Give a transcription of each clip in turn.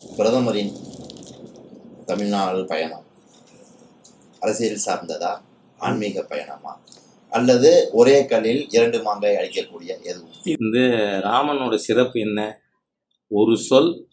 பிரதமரின் தமிழ்நாடு பயணம் அரசியல் சார்ந்ததா ஆன்மீக பயணமா? அல்லது ஒரே கல்லில் இரண்டு மாங்காய் அழிக்கக்கூடிய எதுவும்? இந்த ராமனோட சிறப்பு என்ன? ஒரு சொல்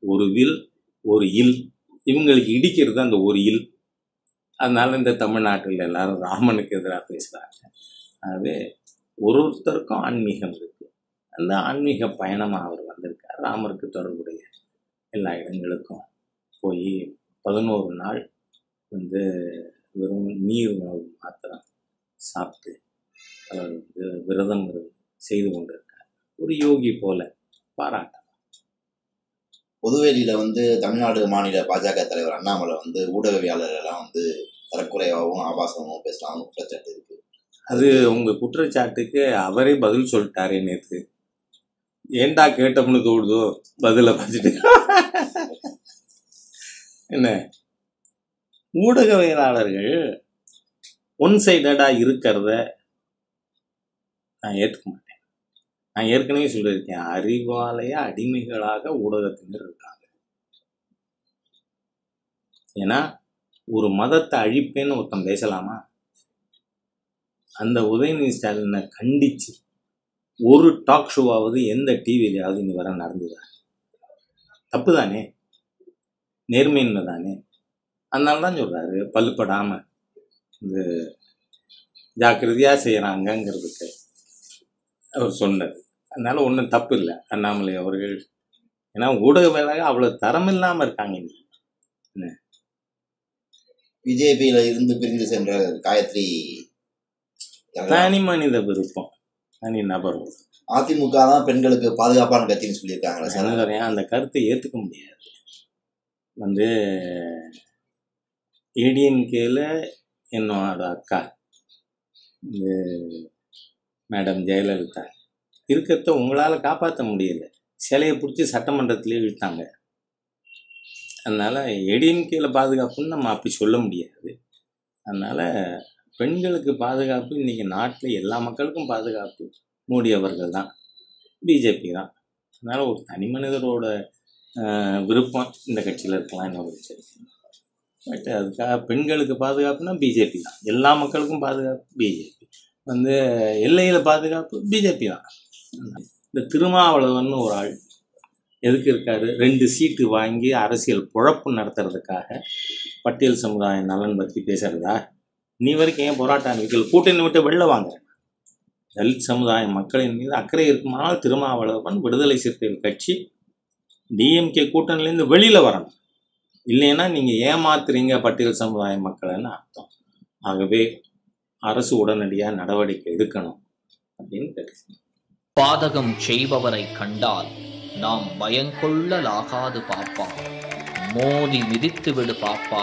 ஒரு வில் ஒரு இல். இவங்களுக்கு இடிக்கிறது அந்த ஒரு இல். அதனால இந்த தமிழ்நாட்டில் எல்லாரும் ராமனுக்கு எதிராக பேசுகிறாங்க அது ஒரு ஒருத்தருக்கும் ஆன்மீகம் இருக்கு. அந்த ஆன்மீக பயணமாக அவர் வந்திருக்கார். ராமருக்கு தொடர்புடைய எல்லா இடங்களுக்கும் போய் பதினோரு நாள் வந்து வெறும் நீர் உணவு மாத்திரம் சாப்பிட்டு அவர் வந்து விரதம் செய்து கொண்டிருக்கார். ஒரு யோகி போல பாராட்ட பொதுவெளியில வந்து தமிழ்நாடு மாநில பாஜக தலைவர் அண்ணாமலை வந்து ஊடகவியாளர்களெல்லாம் வந்து தரக்குறைவாகவும் ஆபாசமாகவும் பேசலாம் குற்றச்சாட்டு இருக்கு. அது உங்க குற்றச்சாட்டுக்கு அவரே பதில் சொல்லிட்டாரே நேத்து. ஏன்டா கேட்டோம்னு தோடுதோ பதில பார்த்துட்டு என்ன? ஊடகவியலாளர்கள் ஒன் சைடடா இருக்கிறத நான் ஏற்றுக்க மாட்டேன். நான் ஏற்கனவே சொல்லியிருக்கேன் அறிவாலய அடிமைகளாக ஊடகத்தினர் இருக்காங்க. ஏன்னா ஒரு மதத்தை அழிப்பேன்னு ஒருத்தன் பேசலாமா? அந்த உதயநிதி ஸ்டாலினை கண்டிச்சு ஒரு டாக் ஷோவாவது எந்த டிவிலையாவது இனி வர நடந்ததா? தப்பு தானே நேர்மையின்மை தானே? அதனால தான் சொல்றாரு பல்லுப்படாம இந்த ஜாக்கிரதையா செய்யறாங்கங்கிறதுக்கு அவர் சொன்னார். அதனால ஒன்றும் தப்பு இல்லை. அண்ணாமலை அவர்கள் ஏன்னா ஊடக வேலை அவ்வளோ தரம் இல்லாமல் இருக்காங்க இன்னைக்கு பிஜேபியில இருந்து பிரிந்து சென்ற காயத்ரி தனி மனித விருப்பம். தனி நபர் அதிமுக தான் பெண்களுக்கு பாதுகாப்பான கட்சின்னு சொல்லியிருக்காங்களே சார். அந்த கருத்தை ஏற்றுக்க முடியாது? வந்து ஏடிஎம்கேல என்னோட அக்கா இந்த மேடம் ஜெயலலிதா இருக்கிறத உங்களால் காப்பாற்ற முடியல. சிலையை பிடிச்சி சட்டமன்றத்திலே இழுத்தாங்க. அதனால் ஏடிஎம்கேல பாதுகாப்புன்னு நம்ம அப்படி சொல்ல முடியாது. அதனால் பெண்களுக்கு பாதுகாப்பு இன்றைக்கி நாட்டில் எல்லா மக்களுக்கும் பாதுகாப்பு மோடி அவர்கள் தான் பிஜேபி தான். அதனால் ஒரு தனி மனிதரோட விருப்பம் இந்த கட்சியில் இருக்கலாம் என்ன ஒரு பட் அதுக்காக பெண்களுக்கு பாதுகாப்புனா பிஜேபி தான். எல்லா மக்களுக்கும் பாதுகாப்பு பிஜேபி வந்து எல்லையில் பாதுகாப்பு பிஜேபி தான். இந்த திருமாவளவன் ஒரு ஆள் எதுக்கு இருக்காரு? ரெண்டு சீட்டு வாங்கி அரசியல் குழப்பு நடத்துறதுக்காக பட்டியல் சமுதாய நலன் பற்றி பேசுகிறதா நீ வரைக்கும் ஏன் போராட்டம்? அறிவிக்கல கூட்டணி விட்டு வெளில வாங்க. தலித் சமுதாய மக்களின் மீது அக்கறை இருக்குமானால் திருமாவளவன் விடுதலை சிறுத்தைகள் கட்சி டிஎம்கே கூட்டணிலேருந்து வெளியில் வரணும். இல்லைன்னா நீங்கள் ஏமாத்துறீங்க பட்டியல் சமுதாய மக்கள்னு அர்த்தம். ஆகவே அரசு உடனடியாக நடவடிக்கை எடுக்கணும் அப்படின்னு பாதகம் செய்பவரை கண்டால் நாம் பயங்கொள்ளலாகாது பாப்பா. மோதி மிதித்து விடு பாப்பா.